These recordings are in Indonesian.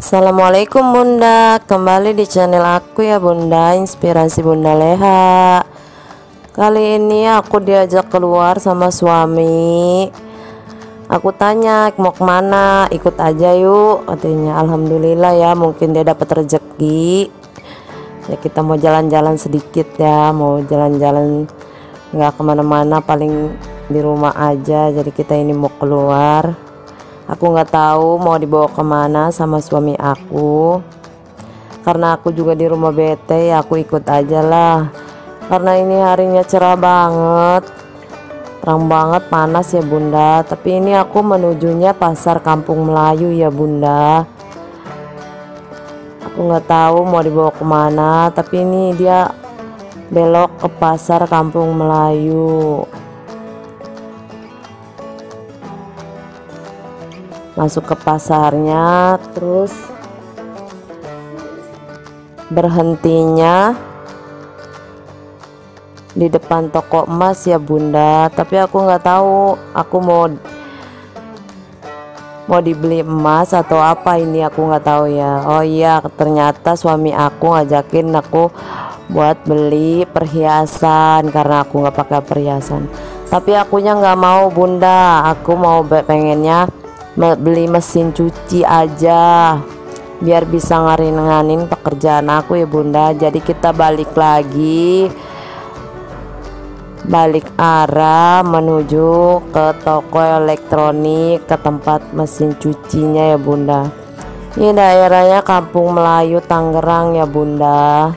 Assalamualaikum bunda. Kembali di channel aku ya bunda. Inspirasi bunda Leha. Kali ini aku diajak keluar sama suami. Aku tanya mau ke mana? Ikut aja yuk Katanya. Alhamdulillah ya Mungkin dia dapat rezeki. Ya kita mau jalan-jalan sedikit ya. Mau jalan-jalan nggak ke mana-mana Paling di rumah aja. Jadi kita ini mau keluar aku nggak tahu mau dibawa ke mana sama suami aku. Karena aku juga di rumah bete ya aku ikut aja lah. Karena ini harinya cerah banget. Terang banget panas ya bunda. Tapi ini aku menujunya pasar kampung Melayu ya bunda. Aku nggak tahu mau dibawa ke mana tapi ini dia belok ke pasar kampung Melayu masuk ke pasarnya terus berhentinya di depan toko emas ya bunda. Tapi aku nggak tahu aku mau mau dibeli emas atau apa ini aku nggak tahu ya. Oh iya ternyata suami aku ngajakin aku buat beli perhiasan karena aku nggak pakai perhiasan. Tapi akunya nggak mau bunda. Aku mau pengennya beli mesin cuci aja biar bisa ngarin-nganin pekerjaan aku ya bunda. Jadi kita balik lagi balik arah menuju ke toko elektronik ke tempat mesin cucinya ya bunda. Ini daerahnya kampung Melayu Tangerang ya bunda.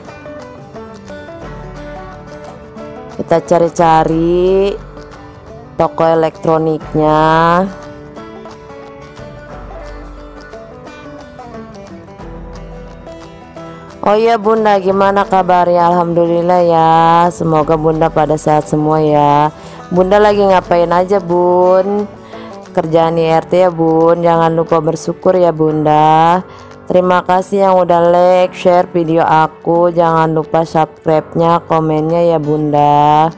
Kita cari-cari toko elektroniknya Oh iya bunda. Gimana kabarnya? Alhamdulillah ya. Semoga bunda pada sehat semua ya. Bunda lagi ngapain aja bun? Kerjaan IRT ya bun. Jangan lupa bersyukur ya bunda. Terima kasih yang udah like share video aku. Jangan lupa subscribe nya komennya ya bunda.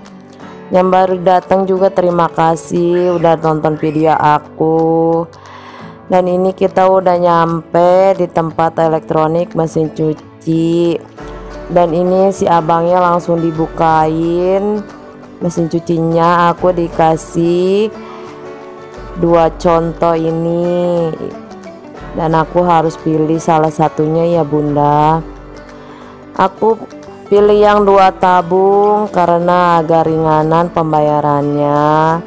Yang baru datang juga terima kasih Udah tonton video aku dan ini kita udah nyampe di tempat elektronik mesin cuci. Dan ini si abangnya langsung dibukain mesin cucinya. Aku dikasih dua contoh ini. Dan aku harus pilih salah satunya ya bunda. Aku pilih yang dua tabung karena agak ringanan pembayarannya.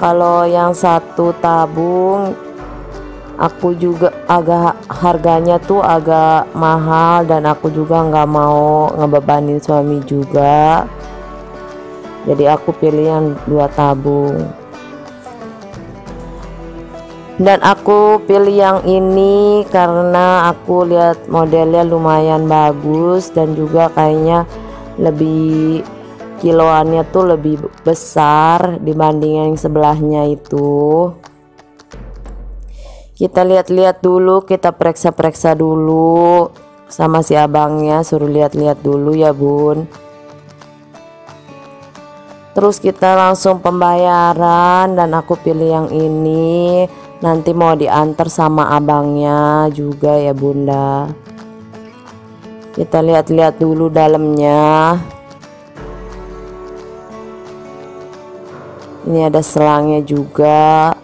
Kalau yang satu tabung aku juga agak harganya tuh agak mahal dan aku juga nggak mau ngebebanin suami juga. Jadi aku pilih yang dua tabung. Dan aku pilih yang ini karena aku lihat modelnya lumayan bagus dan juga kayaknya lebih kiloannya tuh lebih besar dibanding yang sebelahnya itu kita lihat-lihat dulu kita periksa-periksa dulu sama si abangnya. Suruh lihat-lihat dulu ya bun. Terus kita langsung pembayaran dan aku pilih yang ini. Nanti mau diantar sama abangnya juga ya bunda. Kita lihat-lihat dulu dalamnya. Ini ada selangnya juga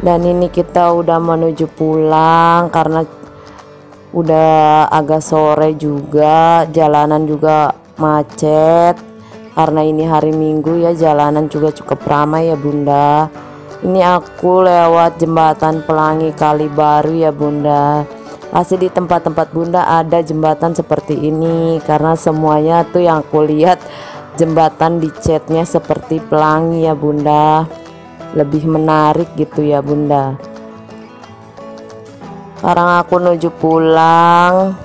dan ini kita udah menuju pulang karena udah agak sore juga jalanan juga macet. Karena ini hari minggu ya jalanan juga cukup ramai ya bunda. Ini aku lewat jembatan pelangi kali baru ya bunda. Pasti di tempat-tempat bunda ada jembatan seperti ini karena semuanya tuh yang aku lihat jembatan dicatnya seperti pelangi ya bunda lebih menarik gitu ya bunda. Sekarang aku menuju pulang.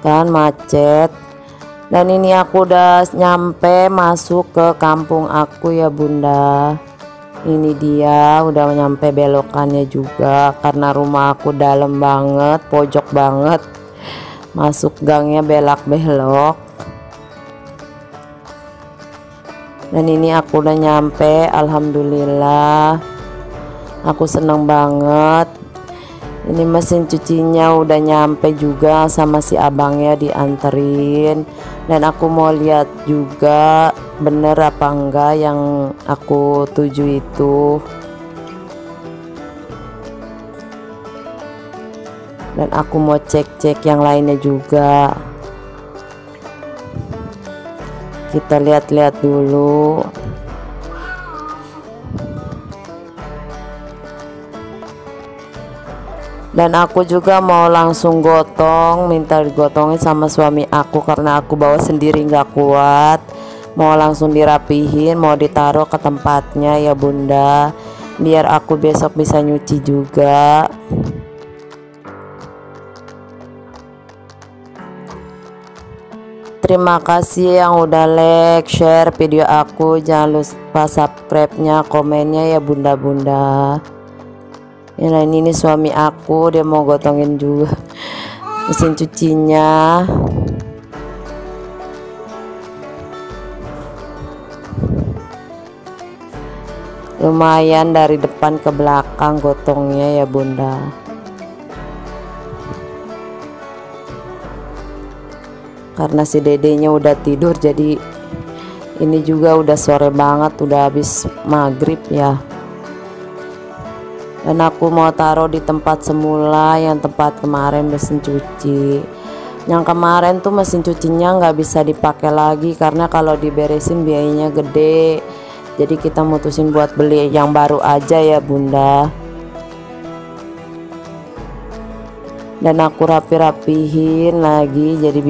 Kan macet. Dan ini aku udah nyampe masuk ke kampung aku ya bunda. Ini dia udah nyampe belokannya juga. Karena rumah aku dalam banget pojok banget. Masuk gangnya belak dan ini aku udah nyampe Alhamdulillah. Aku seneng banget. Ini mesin cucinya udah nyampe juga sama si abangnya dianterin. Dan aku mau lihat juga bener apa enggak yang aku tuju itu. Dan aku mau cek-cek yang lainnya juga kita lihat-lihat dulu. Dan aku juga mau langsung gotong minta digotongin sama suami aku karena aku bawa sendiri nggak kuat. Mau langsung dirapihin mau ditaruh ke tempatnya ya bunda. Biar aku besok bisa nyuci juga Terima kasih yang udah like, share video aku. Jangan lupa subscribe-nya, komennya ya bunda-bunda. Ya nah ini, ini suami aku dia mau gotongin juga. Mesin cucinya. Lumayan dari depan ke belakang gotongnya ya bunda karena si dedenya udah tidur jadi ini juga udah sore banget udah habis maghrib ya. Dan aku mau taruh di tempat semula yang tempat kemarin mesin cuci. Yang kemarin tuh mesin cucinya nggak bisa dipakai lagi karena kalau diberesin biayanya gede. Jadi kita mutusin buat beli yang baru aja ya bunda. Dan aku rapi-rapihin lagi jadi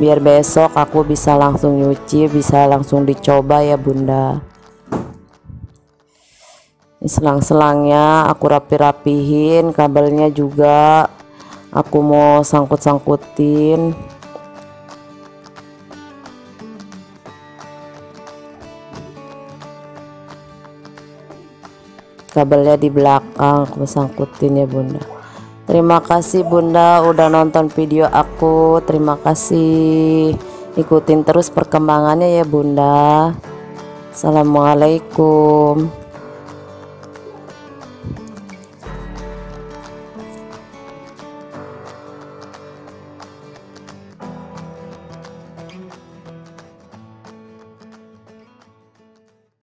biar besok aku bisa langsung nyuci bisa langsung dicoba ya bunda. Selang-selangnya aku rapi-rapihin kabelnya juga. Aku mau sangkut-sangkutin. Kabelnya di belakang aku sangkutin ya bunda terima kasih bunda udah nonton video aku. Terima kasih. Ikutin terus perkembangannya ya bunda. Assalamualaikum